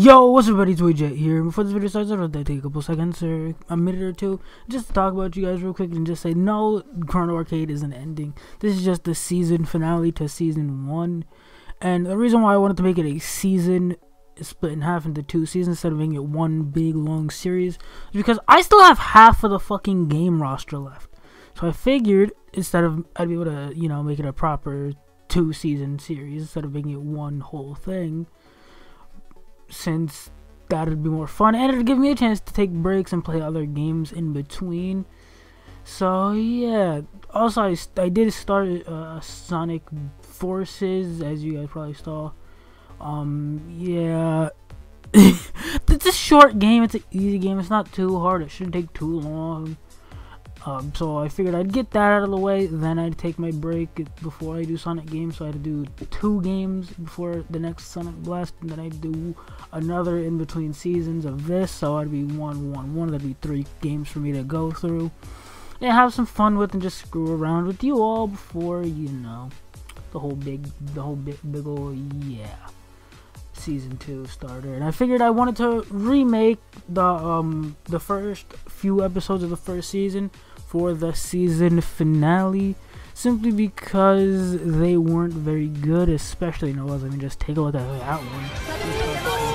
Yo, what's up, everybody? It's Jet here. Before this video starts, I'd take a couple seconds or a minute or two just to talk about you guys real quick and just say no, Chrono Arcade isn't ending. This is just the season finale to season one. And the reason why I wanted to make it a season split in half into two seasons instead of making it one big long series is because I still have half of the fucking game roster left. So I figured instead of I'd be able to, you know, make it a proper two season series instead of making it one whole thing since that'd be more fun and it'd give me a chance to take breaks and play other games in between. So yeah. Also, I, I did start uh, Sonic Forces, as you guys probably saw. Um, yeah. it's a short game. It's an easy game. It's not too hard. It shouldn't take too long. Um, so I figured I'd get that out of the way, then I'd take my break before I do Sonic games. So I had to do two games before the next Sonic Blast, and then I'd do another in between seasons of this. So I'd be one, one, one. That'd be three games for me to go through and have some fun with, and just screw around with you all before you know the whole big, the whole big, big old yeah season two starter and i figured i wanted to remake the um the first few episodes of the first season for the season finale simply because they weren't very good, especially Noah's. I mean, just take a look at that one.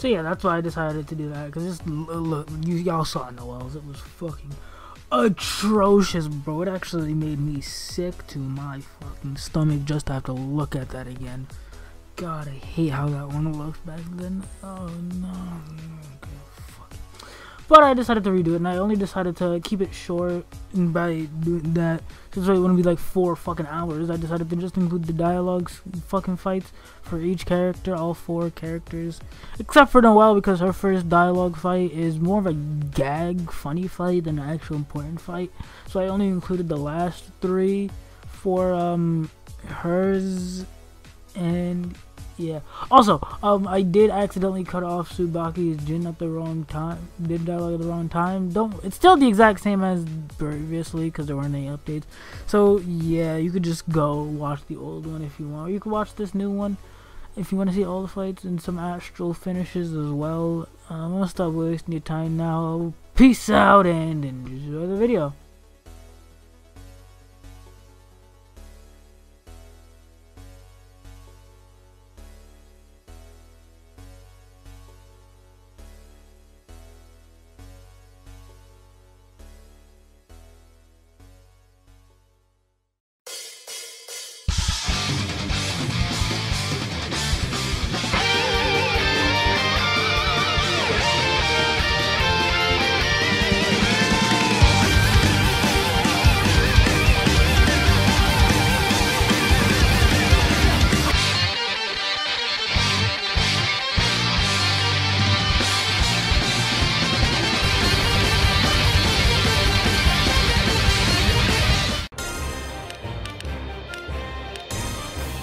So yeah, that's why I decided to do that. Because just uh, look, you y'all saw Noel's. It was fucking atrocious, bro. It actually made me sick to my fucking stomach just to have to look at that again. God, I hate how that one looks back then. Oh no. But I decided to redo it, and I only decided to keep it short by doing that. Since it wouldn't be like four fucking hours, I decided to just include the dialogues, fucking fights for each character, all four characters, except for Noelle because her first dialogue fight is more of a gag, funny fight than an actual important fight. So I only included the last three for um hers and yeah. Also, um, I did accidentally cut off Subaki's Jin at the wrong time. Did dialogue at the wrong time. Don't. It's still the exact same as previously because there weren't any updates. So yeah, you could just go watch the old one if you want. Or you could watch this new one if you want to see all the fights and some astral finishes as well. Um, I'm gonna stop wasting your time now. Peace out and enjoy the video.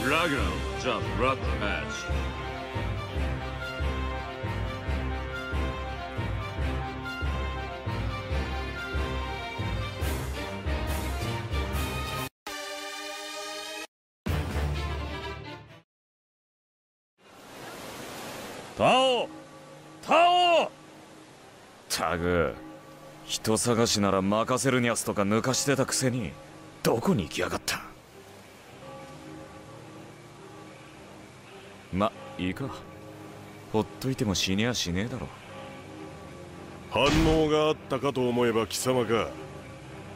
Dragon jump rock match. Tao! Tao! たく人探しなら任せるにゃすとか抜かしてたくせにどこに行きやがった？まいいか。ほっといても死にゃしねえだろ。反応があったかと思えば貴様か。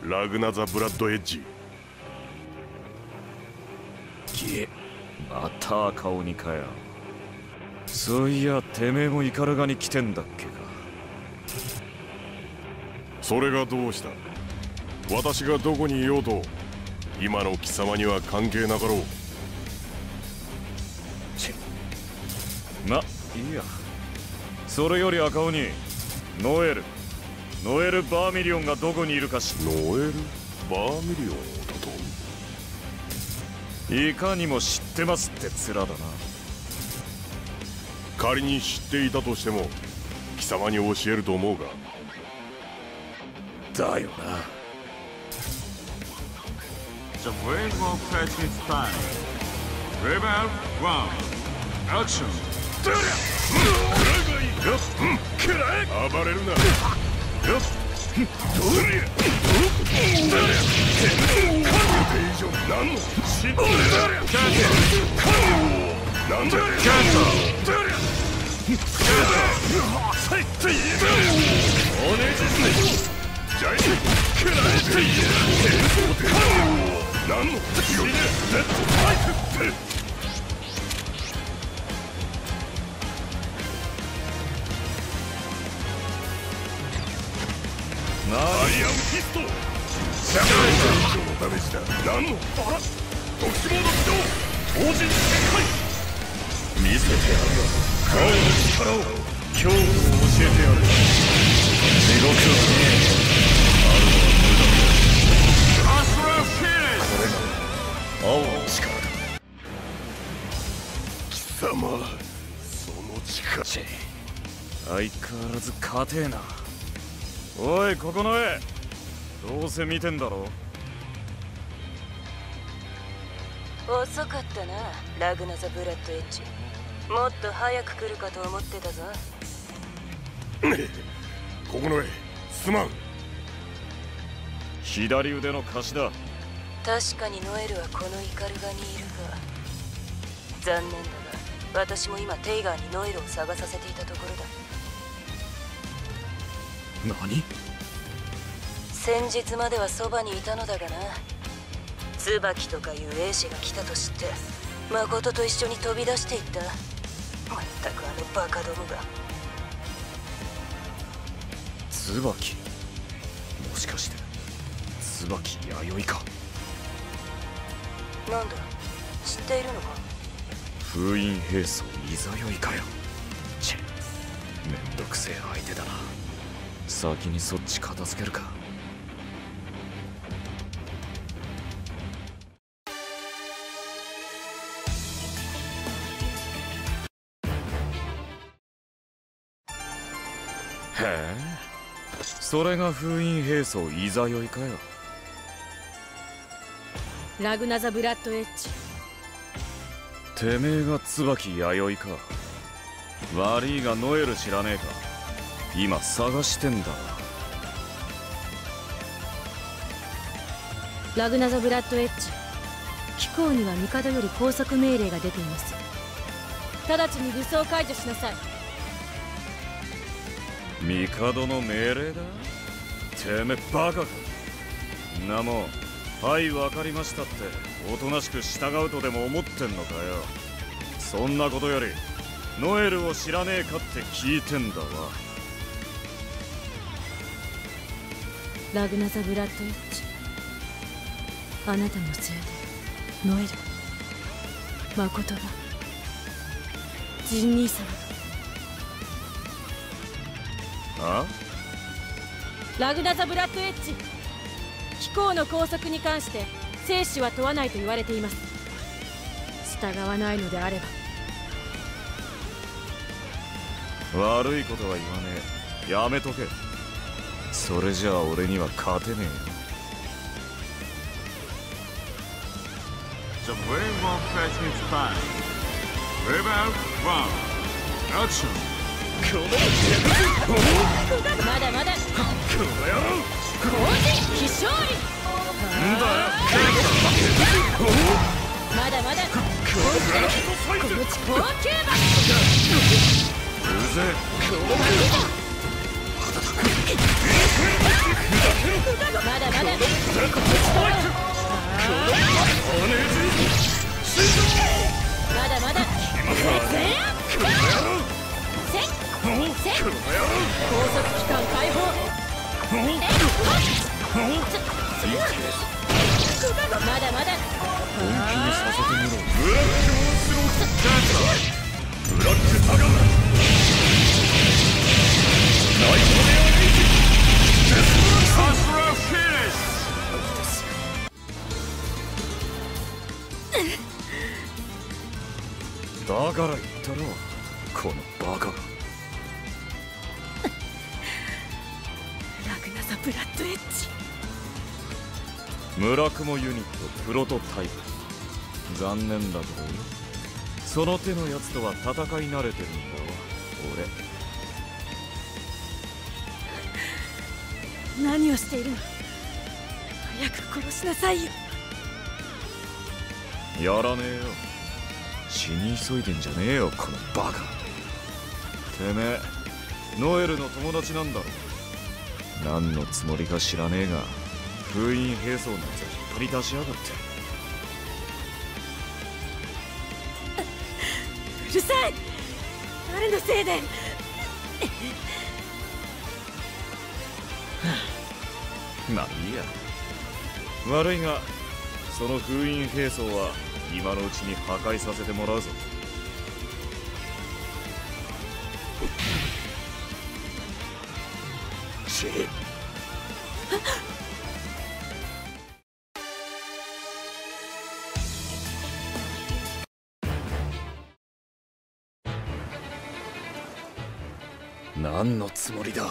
ラグナザ・ブラッドエッジ。げまた顔にかよ。そういやてめえもイカルガに来てんだっけか。それがどうした？私がどこにいようと？今の貴様には関係なかろういいや。それより赤鬼ノエル。ノエル・バーミリオンがどこにいるか知ノエル・バーミリオンだと？いかにも知ってますって面だな。仮に知っていたとしても貴様に教えると思うが。だよな。The wave of fighting time. Rebel. Action. 暴れるななんだなんのなのダメージだ何のあら特殊モード起動法人展開見せてやるよ。彼の力を恐怖を教えてやる。地獄はね Astral finish. 青の力だ。貴様その力。相変わらず勝てえな。おいここの絵どうせ見てんだろ遅かったな。ラグナザ・ブラッドエッジ。もっと早く来るかと思ってたぞ。ここの絵すまん。左腕の貸しだ。確かにノエルはこのイカルガにいるが。残念だが私も今テイガーにノエルを探させていたところだ。何？先日まではそばにいたのだがな椿とかいう兵士が来たと知って誠と一緒に飛び出していった。まったくあのバカどもが。椿もしかして椿弥生か？なんだ？知っているのか？封印兵装いざよいかよ。チェめんどくせえ相手だな。先にそっち片付けるかそれが封印兵装いざよいかよ。ラグナザ・ブラッドエッジ。てめえが椿弥生か。悪いがノエル知らねえか。今探してんだ。ラグナザ・ブラッドエッジ。機構には帝より拘束命令が出ています。直ちに武装解除しなさい帝の命令だ。てめえバカか。なもはい分かりましたっておとなしく従うとでも思ってんのかよ。そんなことよりノエルを知らねえかって聞いてんだわ。ラグナザ・ブラッドエッジ。あなたのせいでノエル誠がジン兄様あ？ラグナザ・ブラッドエッジ機構の拘束に関して生死は問わないと言われています従わないのであれば悪いことは言わねえやめとけそれじゃあ俺には勝てねえよ The wave of fighting time. Rebel one. Action. まだまだ。後陣飛翔位まだまだこの地高級馬うぜまだまだまだまだせん。高速機関解放えっほっまだまだ気にさせてみろブラックオンスロートブラックサガンナイトメアレイジデスブラック!だから言ったろこのバカ。が村雲ユニットプロトタイプ。残念だけどよその手のやつとは戦い慣れてるんだわ何をしている？の早く殺しなさいよ。やらねえよ。死に急いでんじゃねえよこのバカ。てめえノエルの友達なんだろ。何のつもりか知らねえが。封印兵装のやつ引っ張り出しやがって。うるさい。誰のせいで。まあいいや。悪いがその封印兵装は今のうちに破壊させてもらうぞ。チ何のつもりだ？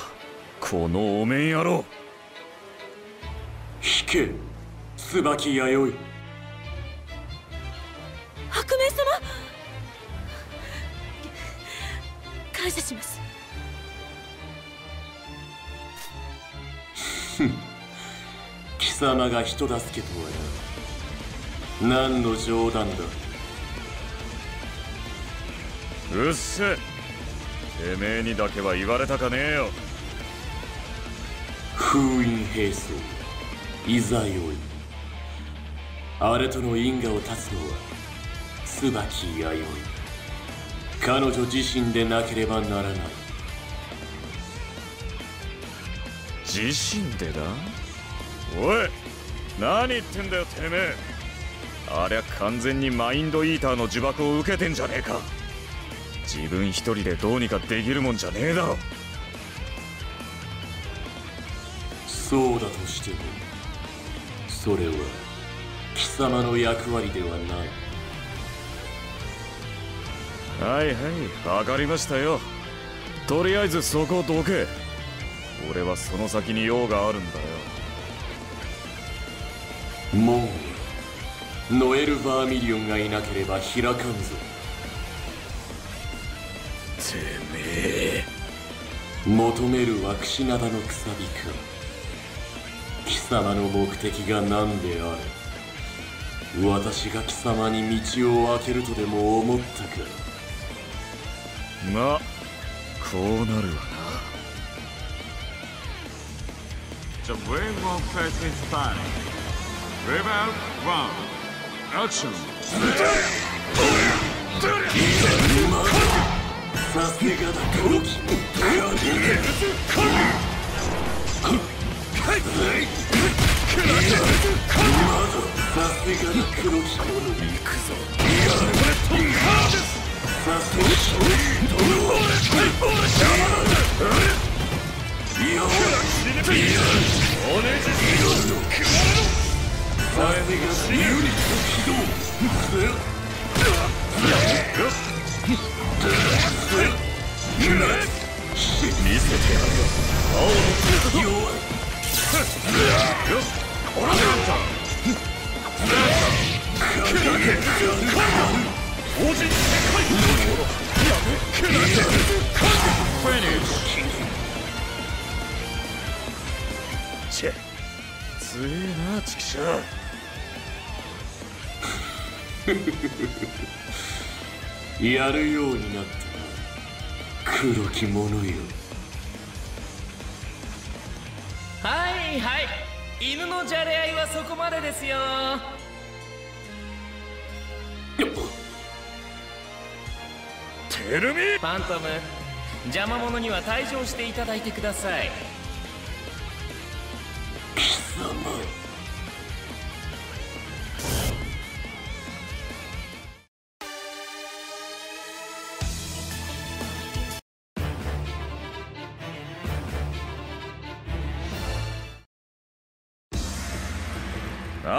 このお面野郎引け椿弥白明様。感謝します。生貴様が人助けとはな。何の冗談だ。うっせてめえにだけは言われたかねえよ。封印兵装いざよい。あれとの因果を断つのは椿弥生。彼女自身でなければならない。自身でだ？おい何言ってんだよてめえ。ありゃ完全にマインドイーターの呪縛を受けてんじゃねえか自分一人でどうにかできるもんじゃねえだろ。そうだとしてもそれは貴様の役割ではない。はいはいわかりましたよ。とりあえずそこどけ。俺はその先に用があるんだよ。もうノエル・バーミリオンがいなければ開かんぞてめえ求めるは櫛灘のくさびか貴様の目的が何であれ私が貴様に道を開けるとでも思ったかまあこうなるわな The railroad facing time. River one. Action. さすがだ黒木さすがだ黒木行くぞさすがいやさすがユニット起動見せてやるよ弱いチェ強えなチキシャやるようになったな黒き者よ。はいはい。犬のじゃれ合いはそこまでですよ。テルミファントム邪魔者には退場していただいてください。貴様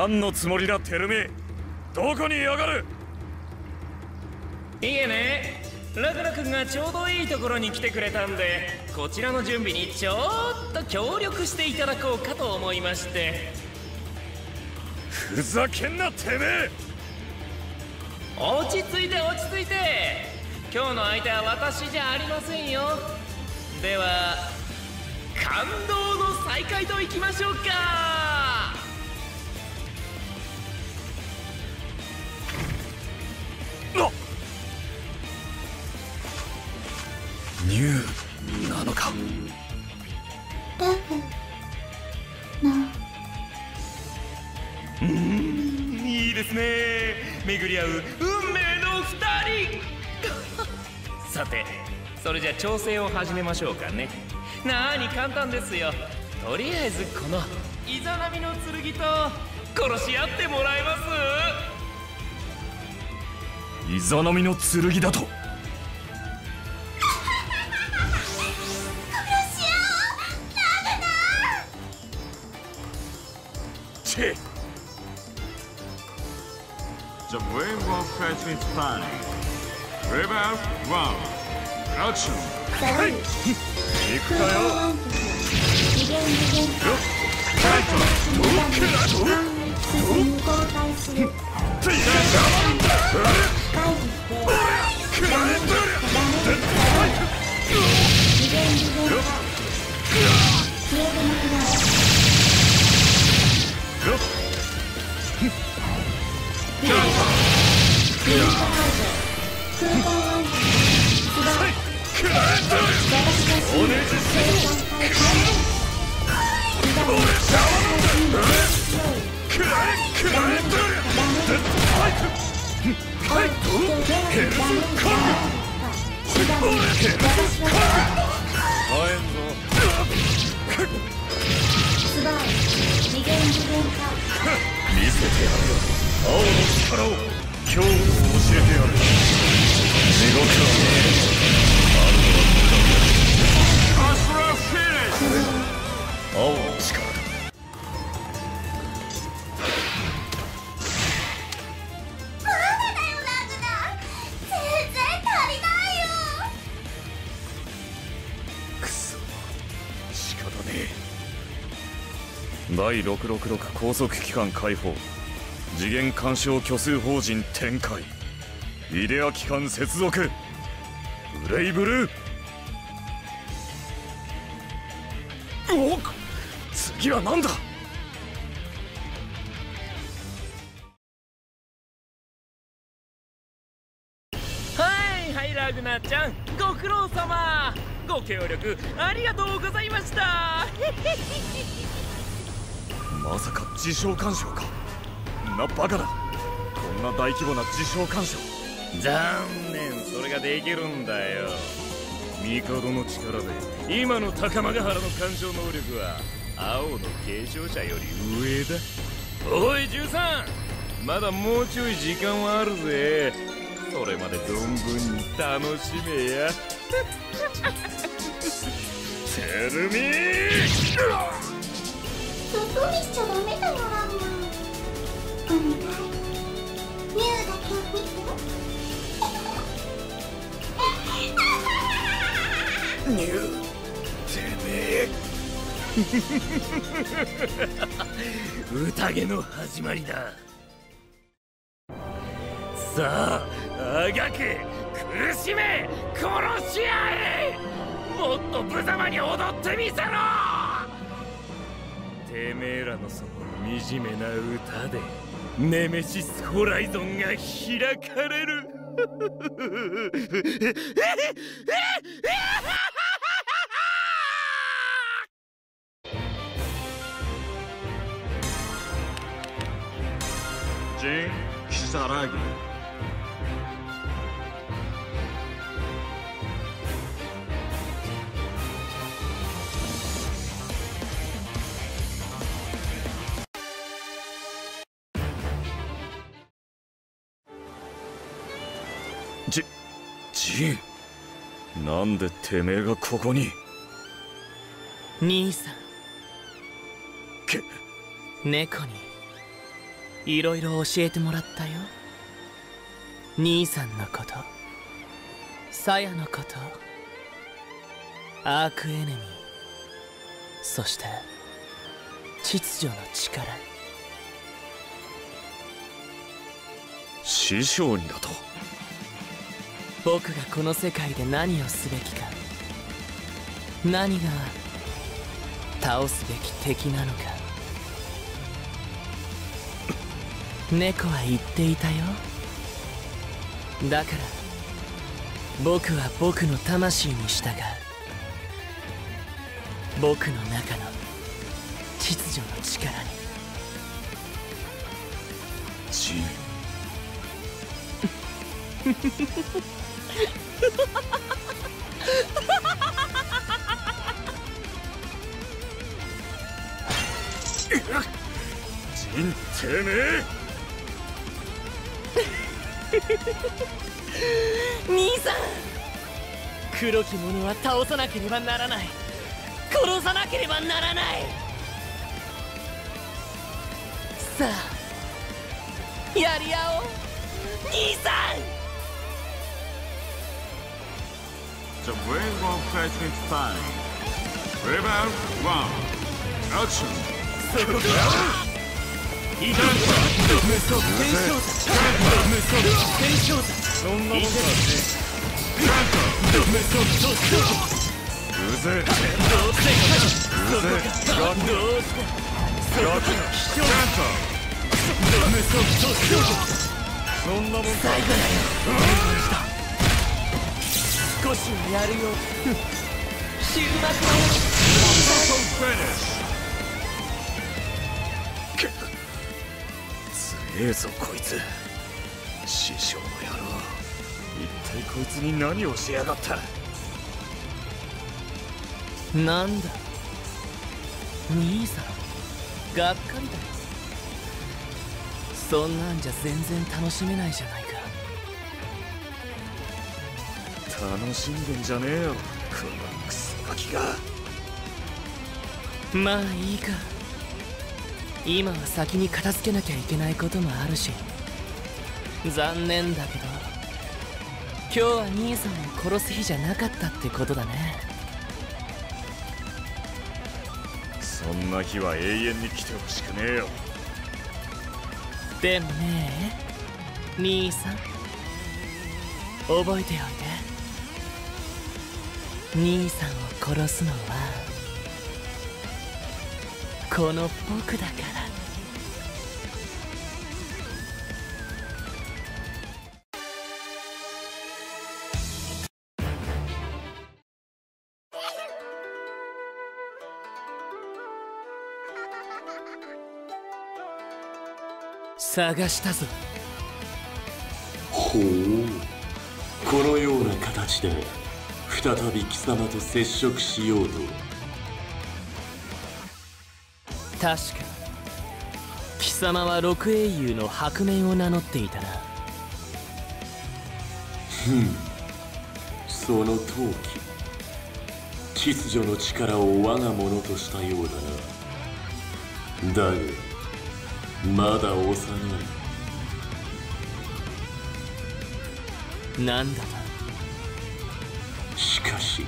何のつもりだテルミどこにいやがる。いいえね。ラグナ君がちょうどいいところに来てくれたんでこちらの準備にちょっと協力していただこうかと思いまして。ふざけんなてめえ。落ち着いて落ち着いて。今日の相手は私じゃありませんよ。では感動の再会といきましょうかニュー。なのか。いいですね。巡り合う運命の二人。さてそれじゃ調整を始めましょうかね。なーに簡単ですよ。とりあえずこのイザナミの剣と殺し合ってもらえます。イザナミの剣だと。見せてやるよ青の力を恐怖を教えてやる地獄はねえ Astral finish. 青の力第666高速機関解放次元干渉虚数法人展開。イデア機関接続。ブレイブルーお次は何だ。はいはいラグナちゃん。ご苦労様。ご協力ありがとうございました。まさか。自称干渉か。んなバカだ。こんな大規模な自称干渉残念それができるんだよ。帝の力で今の高間ヶ原の干渉能力は青の継承者より上だ。おい13まだもうちょい時間はあるぜ。それまで存分に楽しめや。テルミそこにしちゃダメだよランナーお願い。ミュウだけ。を見てニューてめえ宴の始まりださああがけ苦しめ殺し合え。もっと無様に踊ってみせろ。てめえらのその惨めな歌でネメシスホライゾンが開かれる Jin Kisaragi. じジンなんでてめえがここに？兄さん。け猫にいろいろ教えてもらったよ。兄さんのことさやのことアークエネミーそして秩序の力。師匠にだと僕がこの世界で何をすべきか。何が倒すべき敵なのか。猫は言っていたよ。だから僕は僕の魂に従う。僕の中の秩序の力に。ち ジンてめえ兄さん。黒き者は倒さなければならない。殺さなければならない。さあやり合おう。兄さん。The Rainbow President Time. Rebel One. Action. そこからいかん無双天正座無双天正座そんなもんか無双突勝うぜどうしてかそこかどうしてそこか気象無双突勝そんなもんか最後だよ少しやるよ。終幕の Finish 強えぞこいつ。師匠の野郎。一体こいつに何をしやがった。なんだ。兄さんがっかりだ。よそんなんじゃ全然楽しめないじゃない。楽しんでんじゃねえよ。このクソガキが。まあいいか。今は先に片付けなきゃいけないこともあるし。残念だけど今日は兄さんを殺す日じゃなかったってことだね。そんな日は永遠に来てほしくねえよ。でもね兄さん。覚えておいて兄さんを殺すのはこの僕だから。探したぞ。ほう。このような形で。再び貴様と接触しようと。確か。貴様は六英雄の白面を名乗っていたな。ふん。その陶器秩序の力を我が物としたようだな。だがまだ幼い。なんだしかし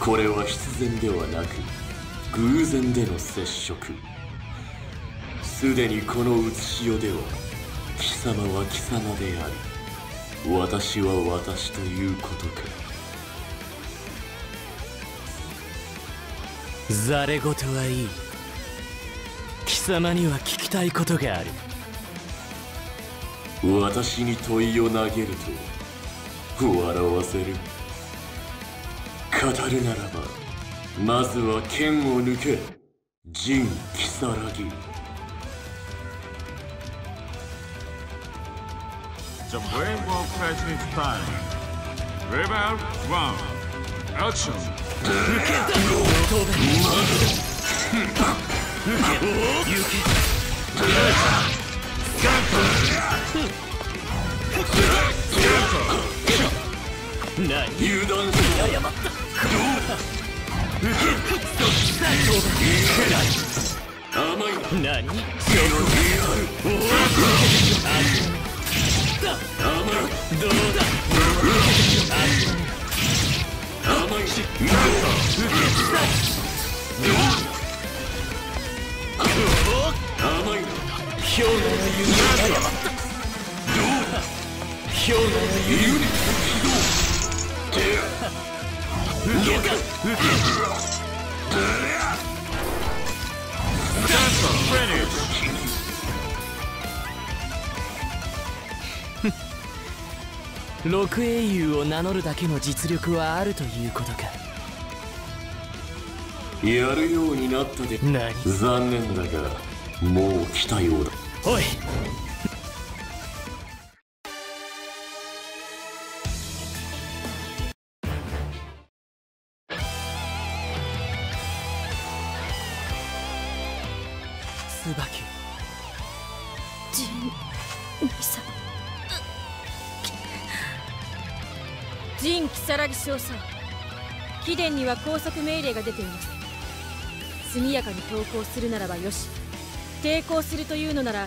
これは必然ではなく偶然での接触。すでにこの写し世では貴様は貴様であり私は私ということか。ざれ言はいい。貴様には聞きたいことがある。私に問いを投げると笑わせる語るならばまずは剣を抜け陣如月 The Rainbow President Time. Rebel One. Action. な油断し誤ったどうだ受けそっちだよ受けない甘い何そのリアルお甘いどうだ甘いしどうだどうだどう甘い氷の弓に誤ったどうだ氷の弓に六英雄を名乗るだけの実力はあるということか。やるようになったで何？残念だがもう来たようだ。おいは拘束命令が出ています。速やかに投降するならばよし。抵抗するというのなら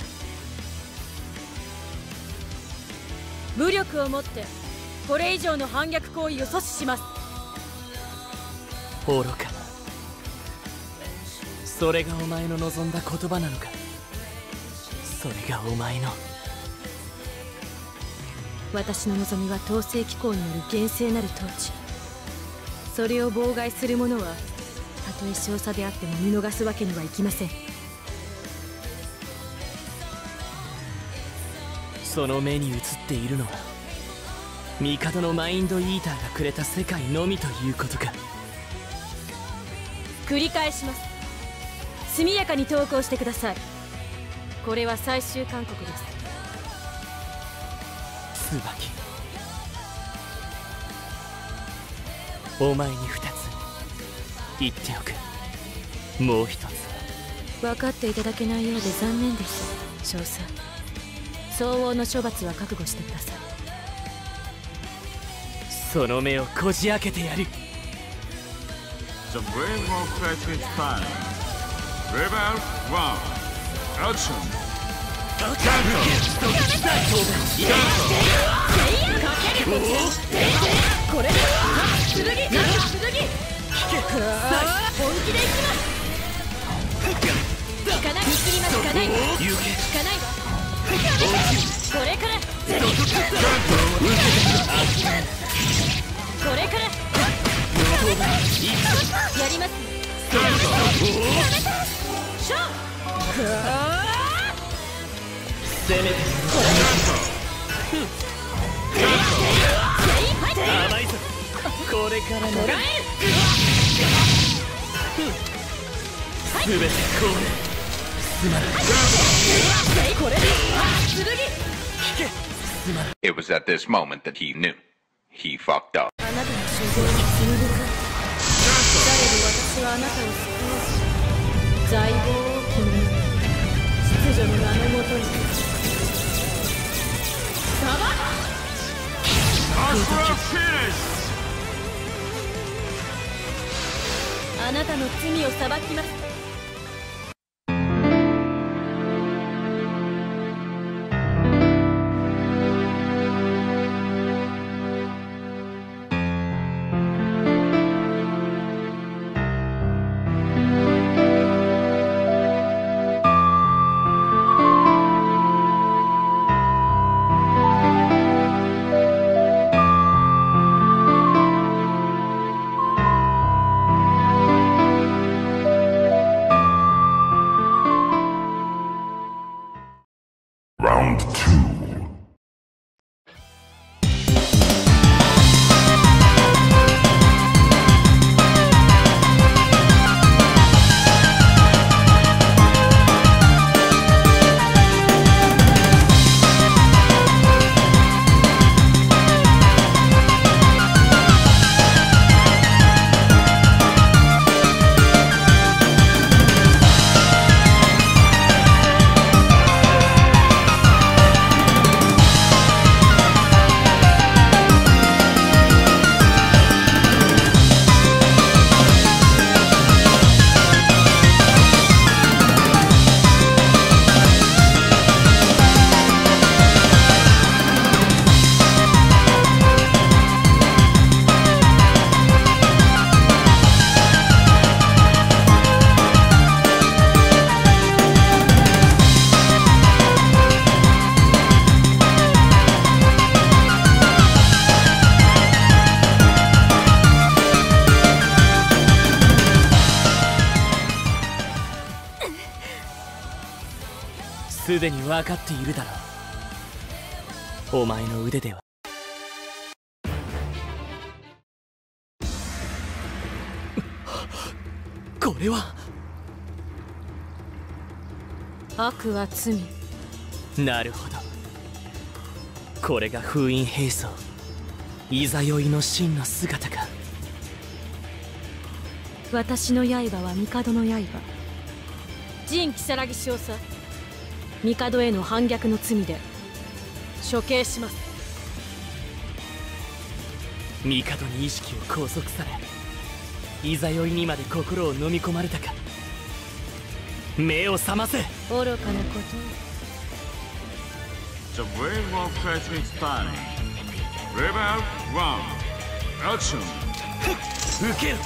武力をもってこれ以上の反逆行為を阻止します。愚かな。それがお前の望んだ言葉なのか。それがお前の。私の望みは統制機構による厳正なる統治それを妨害する者はたとえ少佐であっても見逃すわけにはいきません。その目に映っているのは帝のマインドイーターがくれた世界のみということか。繰り返します。速やかに投降してください。これは最終勧告です。椿お前に二つ。言っておく。もう一つ。分かっていただけないようで残念です。少佐。相応の処罰は覚悟してください。その目をこじ開けてやる。The brave fetch its time. Rebel one. Action. これで剣剣引け本気でいきます引かない引きます引かない引かないこれからこれからやります。ショ攻めて甘いぞこれからのもらえ全てこうねこれで剣 It was at this moment that he knew. He fucked up. あなたの所業に罪深い誰も私はあなたを救おう。し財宝を君に秩序の名のもとにサバ Astral finish. あなたの罪を裁きます。でに分かっているだろう。お前の腕では。これは。悪は罪。なるほど。これが封印兵装。いざよいの真の姿か。私の刃は帝の刃。陣如月少佐帝への反逆の罪で処刑します帝に意識を拘束されいざよいにまで心を飲み込まれたか目を覚ませ愚かなことを The wave of cosmic time. Rebel one. Action. 受けろ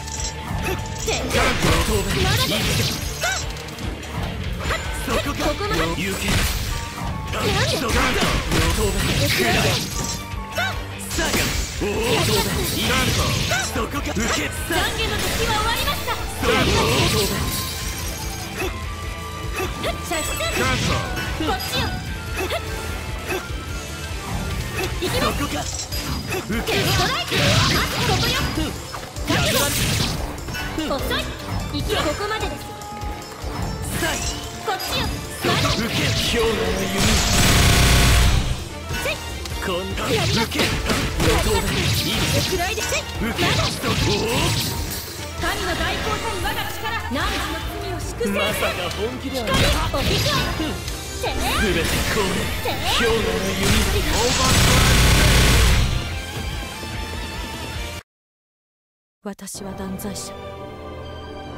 ここまでです。受け氷河の弓せい今度やります受けやりますくらいでせ受けまだ神の大光たる我が力何時の罪を粛せまさか本気ではない光お引き合いてめすべてこれ氷河の歩みオーバートライ私は断罪者。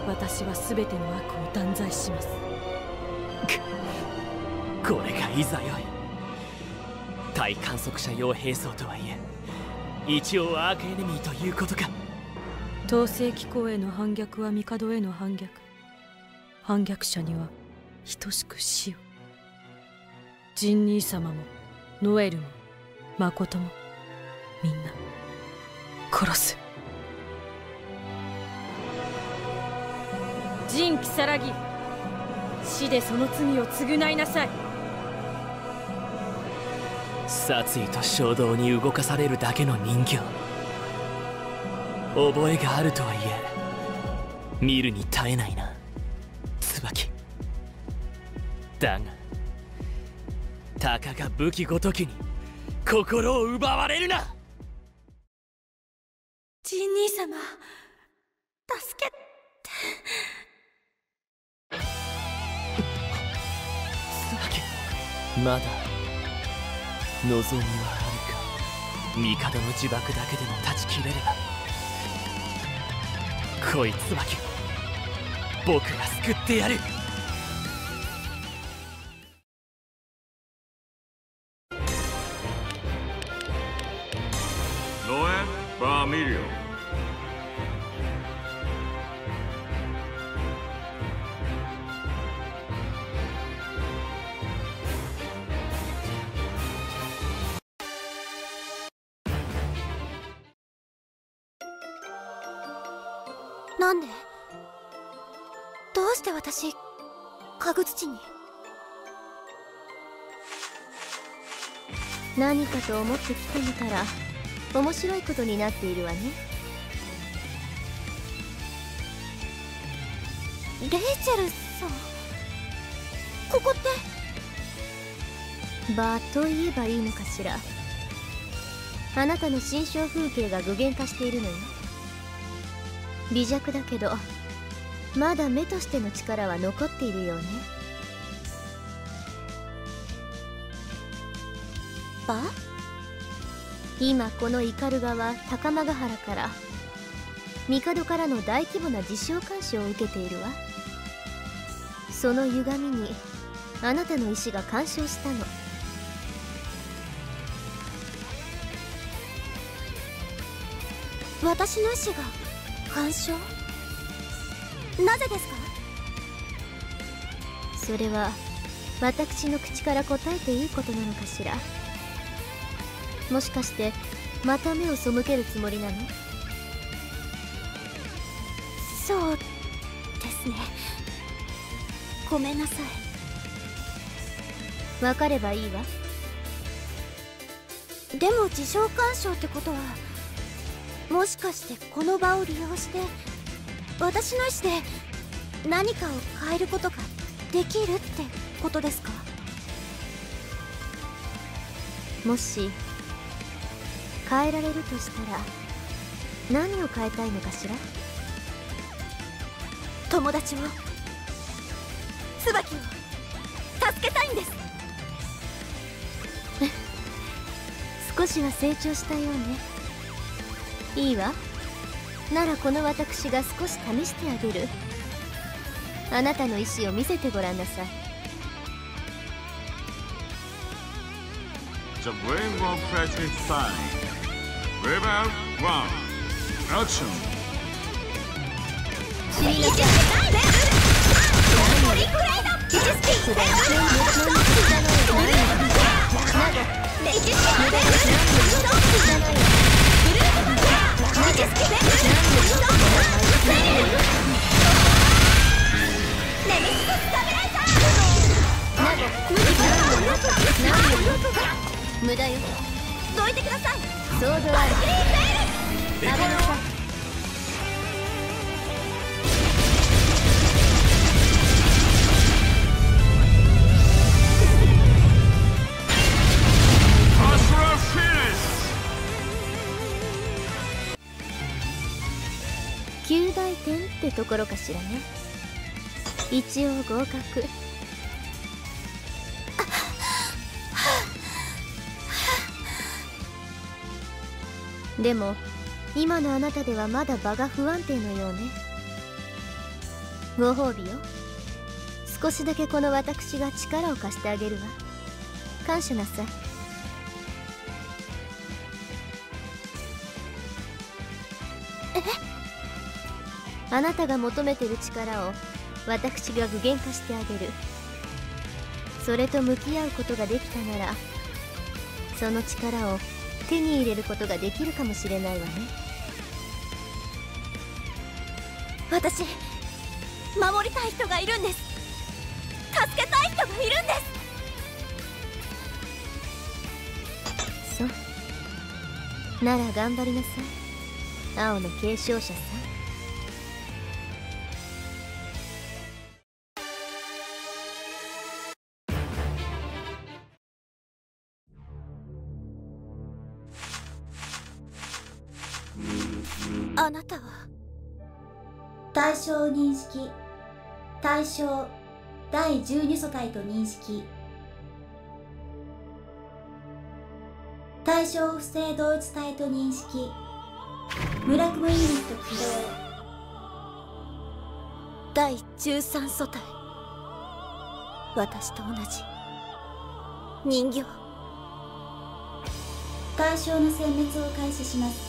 私は全ての悪を断罪します。これがいざよい。対観測者用兵装とはいえ一応アークエネミーということか。統制機構への反逆は帝への反逆。反逆者には等しく死を。ジン兄様もノエルも誠もみんな殺す。ジン・キサラギ死でその罪を償いなさい。殺意と衝動に動かされるだけの人形。覚えがあるとはいえ見るに耐えないな。椿。だがたかが武器ごときに心を奪われるな。ジン兄様助けて椿まだ望みはあるか。帝の呪縛だけでも断ち切れれば。こい椿僕が救ってやる。Noel Vermillion. して私家具土に？何かと思って来てみたら面白いことになっているわね。レイチェルさんここって？場と言えばいいのかしら。あなたの心象風景が具現化しているのよ。微弱だけどまだ目としての力は残っているようね。ば？今この斑川高間ヶ原から帝からの大規模な自称監視を受けているわ。その歪みにあなたの意志が干渉したの。私の意志が干渉？なぜですか？それは私の口から答えていいことなのかしら？もしかしてまた目を背けるつもりなの？そうですね。ごめんなさい。わかればいいわ。でも自召喚賞ってことはもしかしてこの場を利用して私の意思で何かを変えることができるってことですか？もし変えられるとしたら何を変えたいのかしら？友達を椿を助けたいんです。少しは成長したようね。いいわならこの私が少し試してあげるあなたの意志を見せてごらんなさい The Practice Sign River One Action 無駄よ。どいてください。ソードアところかしらね。一応合格。でも今のあなたではまだ場が不安定のようね。ご褒美よ。少しだけこの私が力を貸してあげるわ。感謝なさい。あなたが求めてる力を私が具現化してあげる。それと向き合うことができたならその力を手に入れることができるかもしれないわね。私守りたい人がいるんです。助けたい人がいるんです。そう。なら頑張りなさい。青の継承者さん。認識。対象第12素体と認識。対象不正同一体と認識。村雲ユニット起動。第13素体。私と同じ。人形。対象の殲滅を開始します。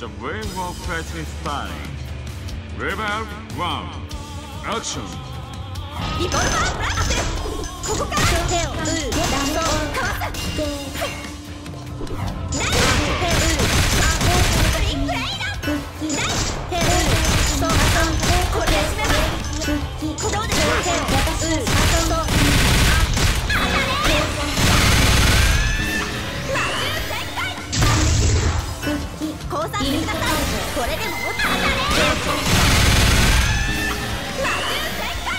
The Rainbow Practice Sign River One. Action. リボルバーブラスここから手を打るかわすでナイス手を打るスプリングレイナナイス手を打るそうこれで締めますこれでも当たれ魔獣全開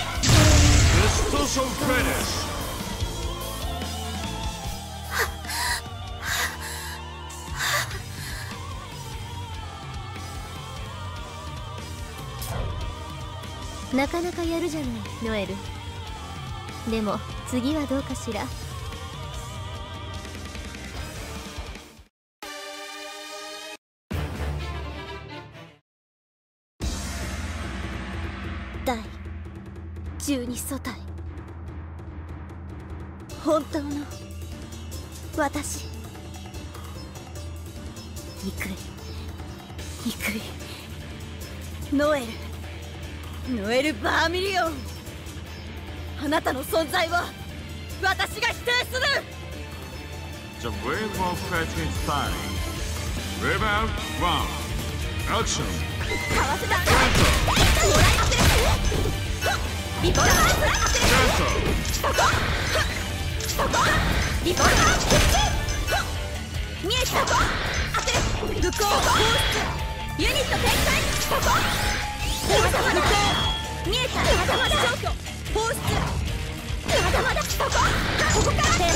Destruction Finish なかなかやるじゃないノエル。でも次はどうかしら。第12素体本当の私憎い憎いノエル。ノエル・バーミリオン。あなたの存在は私が否定する。The Action かわせたもらいまくるはっリボルバーブラスそこそこリボルバーキッチ見えたこ当て武功放出ユニット展開そこまだまだ見えまだまだ放出まだまだそこここからテン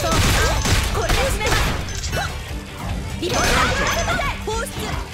そうこれで締めますリボルバーブラス放出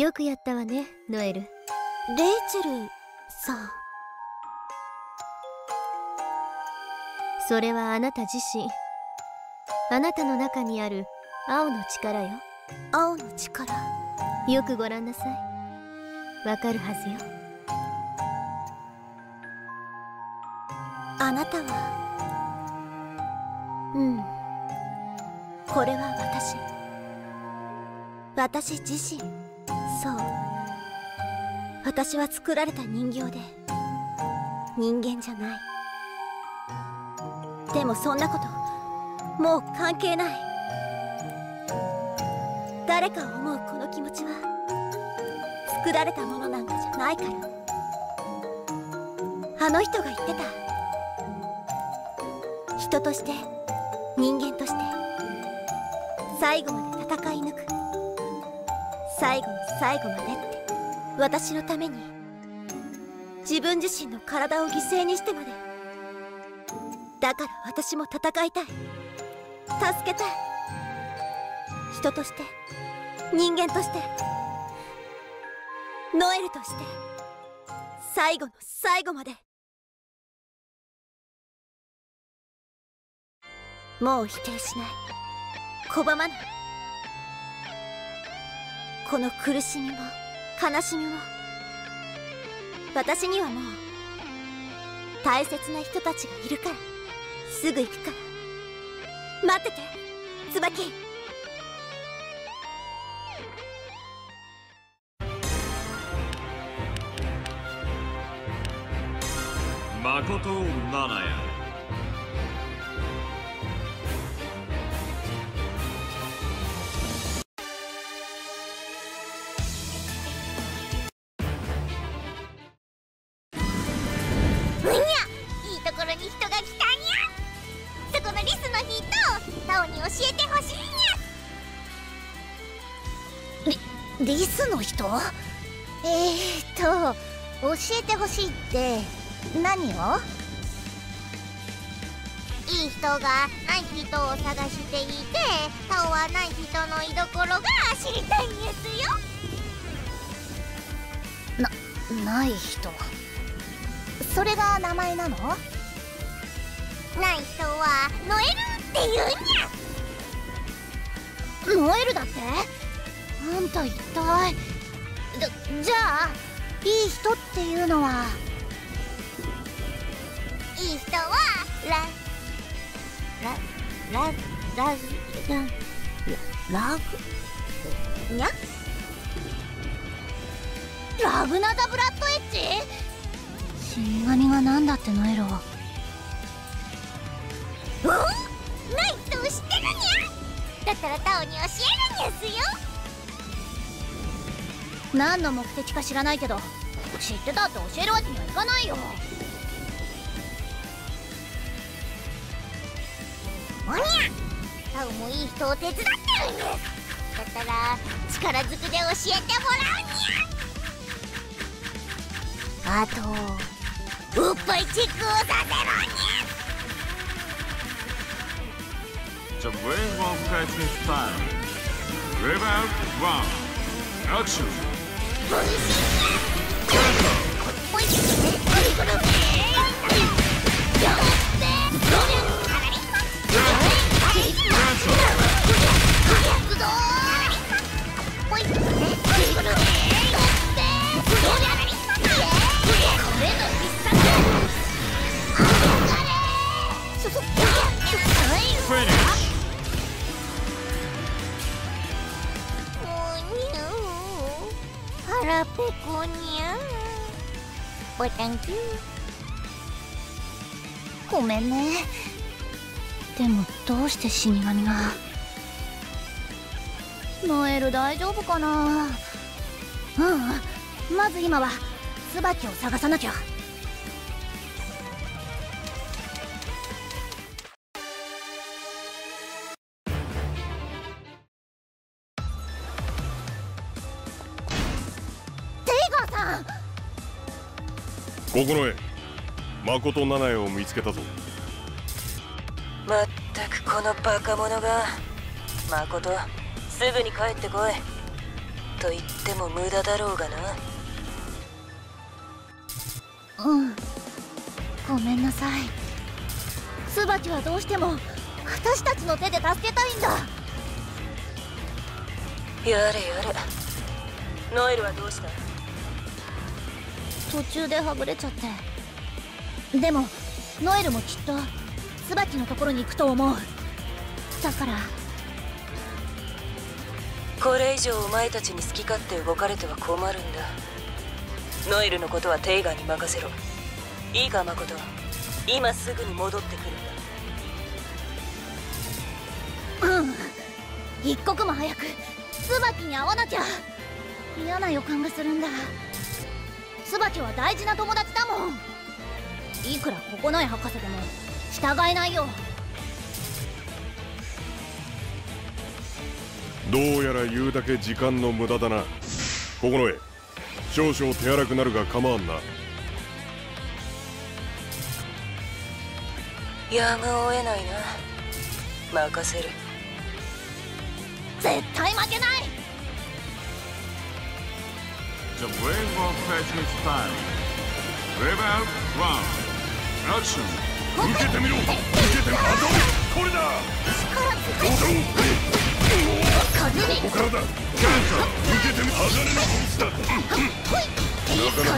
よくやったわねノエル。レイチェルさんそれはあなた自身。あなたの中にある青の力よ。青の力。よくご覧なさい。わかるはずよ。あなたは。うん。これは私。私自身そう。私は作られた人形で人間じゃない。でもそんなこともう関係ない。誰かを思うこの気持ちは作られたものなんかじゃないから。あの人が言ってた。人として人間として。最後まで戦い抜く。最後の最後までって。私のために。自分自身の体を犠牲にしてまで。だから私も戦いたい。助けたい。人として。人間として。ノエルとして。最後の最後まで。もう否定しない。拒まない。この苦しみも悲しみも私にはもう大切な人たちがいるからすぐ行くから。待ってて椿。誠をナタオに教えてほしいにゃリスの人？えー、っと教えてほしいって何を？いい人がない人を探していてタオはない人の居所が知りたいんですよ。なない人？それが名前なの？ない人はノエルって言うにゃ。ノエルだって？あんた一体？じじゃあいい人っていうのは？いい人はララララララグにゃラグナザブラッドエッジ死神が何だってノエルをおない人を知ってるに。ゃだったらタオに教えるにゃすよ。何の目的か知らないけど知ってたって教えるわけにはいかないよ。おにゃタオもいい人を手伝ってるんです。だったら力ずくで教えてもらうにゃあとうっぱいチェックをさせろにゃ It's a wave of precious time. Wave out, one. Action. Finish! らペコニャボタンキューごめんねでもどうして死神がノエル大丈夫かなううんまず今は椿を探さなきゃここの絵誠七重を見つけたぞ。まったくこのバカ者が誠すぐに帰ってこい。と言っても無駄だろうがな。うん。ごめんなさい。椿はどうしても私たちの手で助けたいんだ。やれやれ。ノエルはどうした？途中ではぐれちゃって。でもノエルもきっと椿のところに行くと思う。だから。これ以上お前たちに好き勝手動かれては困るんだ。ノエルのことはテイガーに任せろ。いいか誠今すぐに戻ってくるんだ。うん。一刻も早く椿に会わなきゃ。嫌な予感がするんだ椿は大事な友達だもん。いくら九重博士でも従えないよ。どうやら言うだけ時間の無駄だな。ここの絵。少々手荒くなるが構わんな。やむを得ないな。任せる。絶対負けない The wave of passion is time. One. Action. 受けてみろ。受けてみろ。あどこれだどうぞここからだ受けてみ鋼の拳だなかなかな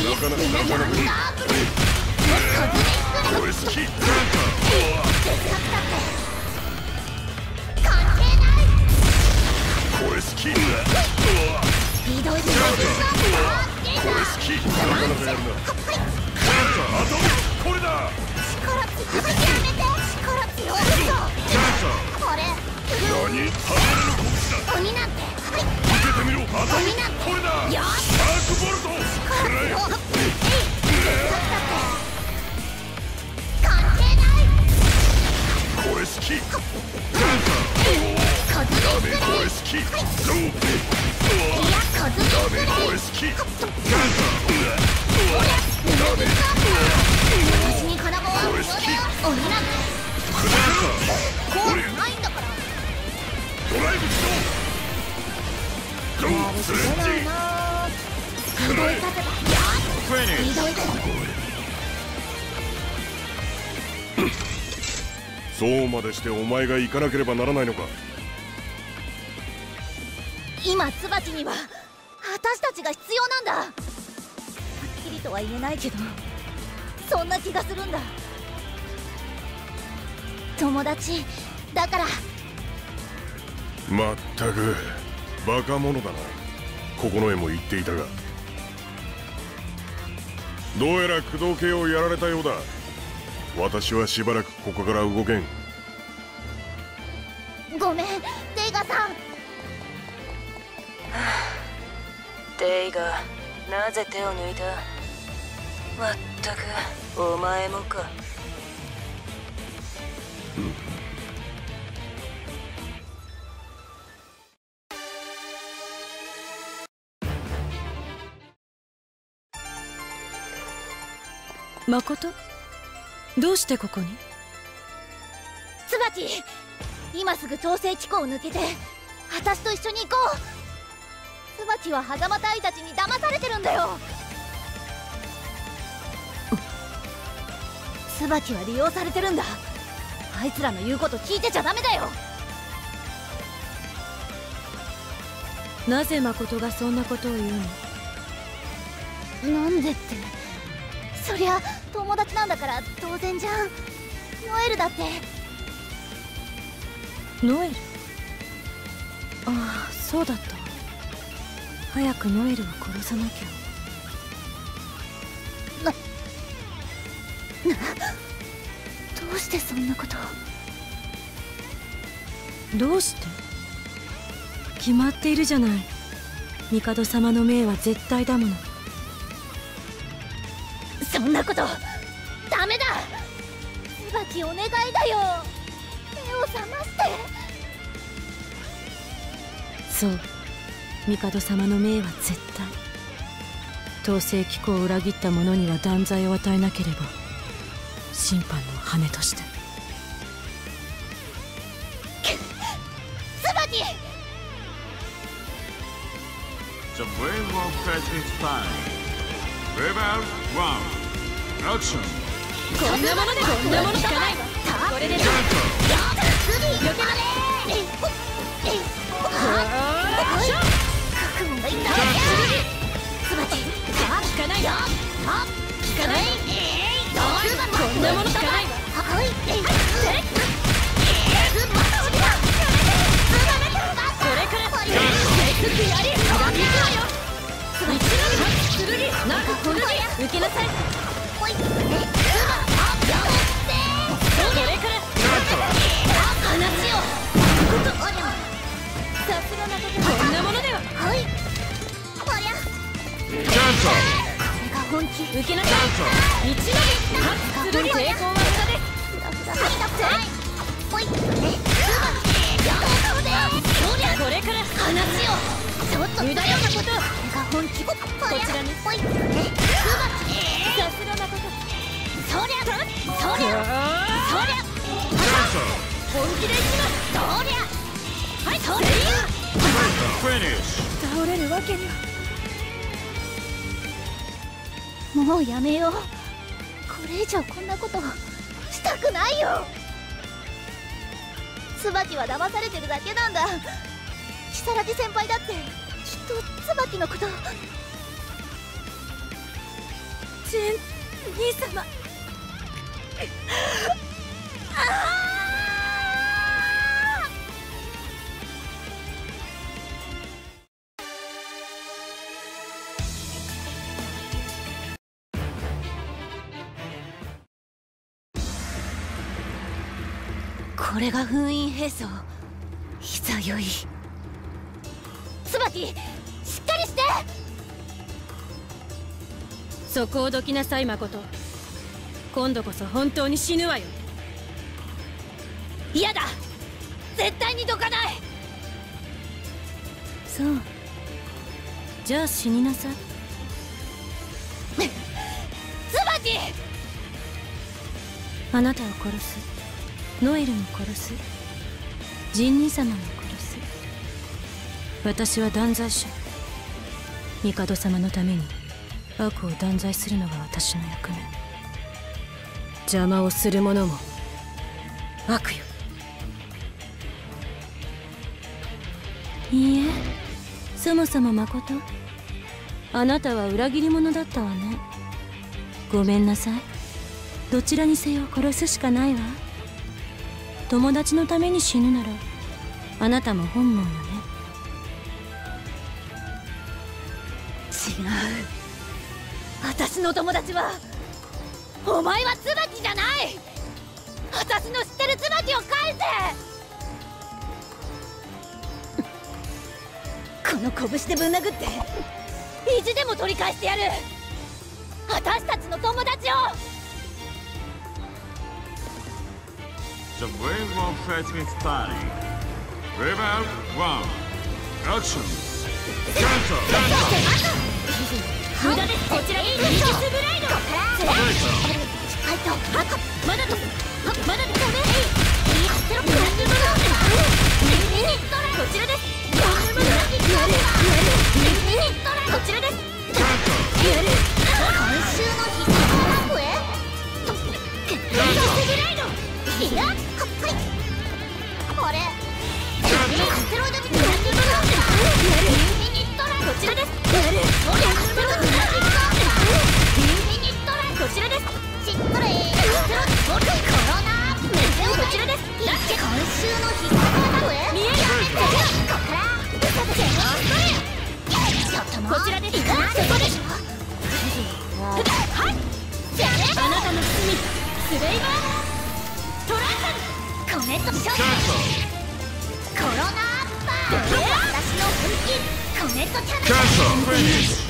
かなかなかなかこれ好きこれ好きこれ好きなんだよしシャーそうまでしてお前が行かなければならないのか。今椿には私たちが必要なんだ。はっきりとは言えないけどそんな気がするんだ。友達だから。まったくバカ者だな。九重も言っていたが。どうやら工藤系をやられたようだ。私はしばらくここから動けん。ごめんテイガなぜ手を抜いた？まったくお前もか。誠どうしてここに？椿今すぐ調整機構を抜けて私と一緒に行こう椿は狭間隊たちに騙されてるんだよ。椿は利用されてるんだ。あいつらの言うこと聞いてちゃダメだよ。なぜ誠がそんなことを言うの？なんでって。そりゃ友達なんだから当然じゃん。ノエルだって。ノエル？ああそうだった早くノエルを殺さなきゃ。などうしてそんなことどうして？決まっているじゃない。帝様の命は絶対だもの。そんなことダメだ！椿お願いだよ！目を覚まして！そう帝様の命は絶対。統制機構を裏切った者には断罪を与えなければ審判の羽として.こんなものでこんなものしかない。わこれでないわ聞かないこんなものしかないいこれから手くやり行くわよ。一の剣なんかこ剣受けなさい。ほいこれから話をことありゃ。さすがなこと。こんなものでははい本気受けなさい一の剣剣抵抗は無駄ですはいほいこれから話をちょっと無駄よなことこれが本気こちらにほいさすがなことそりゃそりゃそりゃ本気でいきますそりゃはいそり Finish. 倒れるわけにはもうやめよう。これ以上こんなことしたくないよ。椿は騙されてるだけなんだ。如月先輩だってきっと椿のこと。ジェン兄様。これが封印兵装。いざよい。椿しっかりして！そこをどきなさい誠今度こそ本当に死ぬわよ。嫌だ！絶対にどかない！そう。じゃあ死になさい。椿！あなたを殺すノエルも殺す。ジン兄様も殺す。私は断罪者。帝様のために悪を断罪するのが私の役目。邪魔をする者も悪よ。いいえ。そもそも誠。あなたは裏切り者だったわね。ごめんなさい。どちらにせよ殺すしかないわ。友達のために死ぬならあなたも本望よね。違う。私の友達はお前は椿じゃない。私の知ってる椿を返せ。この拳でぶん殴って意地でも取り返してやる。私たちの友達を The wave of fate is starting. Wave out one. Action. Cancel. Cancel. 無駄ですこちらにイージスブライドはいとまだとまだダメいいやってろこちらですこちらです今週の必殺の声イージスブライドいやこれ。アリーアトラこンディンこれこここレちこスャンネル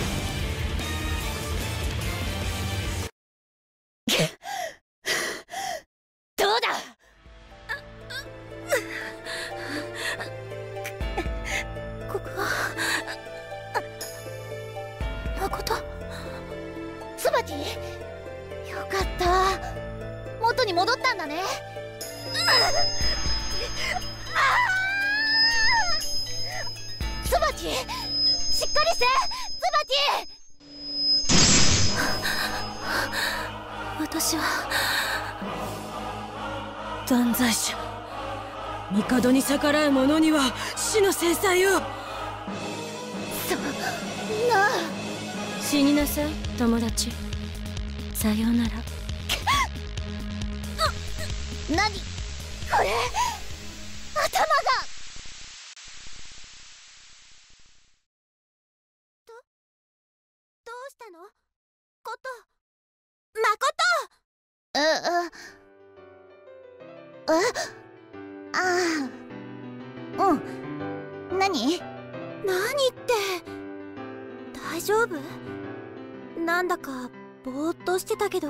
けど。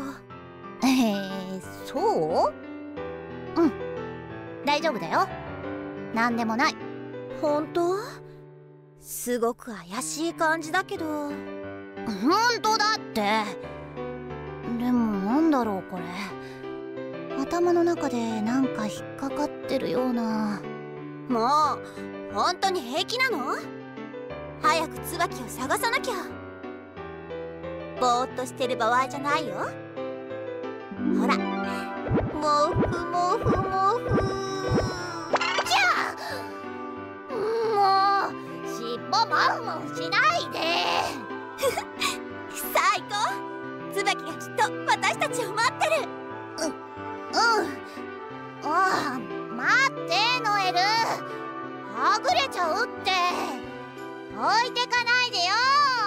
えー、そう？うん。大丈夫だよ。なんでもない。本当？すごく怪しい感じだけど。本当だって。でもなんだろうこれ。頭の中でなんか引っかかってるような。もう本当に平気なの？早く椿を探さなきゃぼーっとしてる場合じゃないよ。ほら。もふもふもふじゃあ。もう尻尾もふもふしないで。最高。椿がきっと私たちを待ってる。ううん。ああ待ってノエル。はぐれちゃうって。置いてかないでよ。